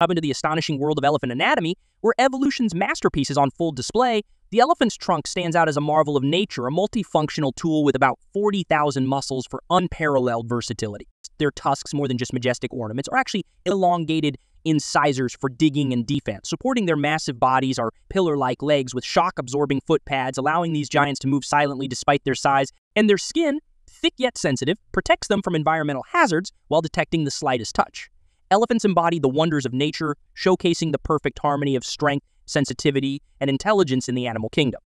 up into the astonishing world of elephant anatomy, where evolution's masterpiece is on full display, the elephant's trunk stands out as a marvel of nature, a multifunctional tool with about 40,000 muscles for unparalleled versatility. Their tusks, more than just majestic ornaments, are actually elongated incisors for digging and defense. Supporting their massive bodies are pillar-like legs with shock-absorbing foot pads, allowing these giants to move silently despite their size, and their skin, thick yet sensitive, protects them from environmental hazards while detecting the slightest touch. Elephants embody the wonders of nature, showcasing the perfect harmony of strength, sensitivity, and intelligence in the animal kingdom.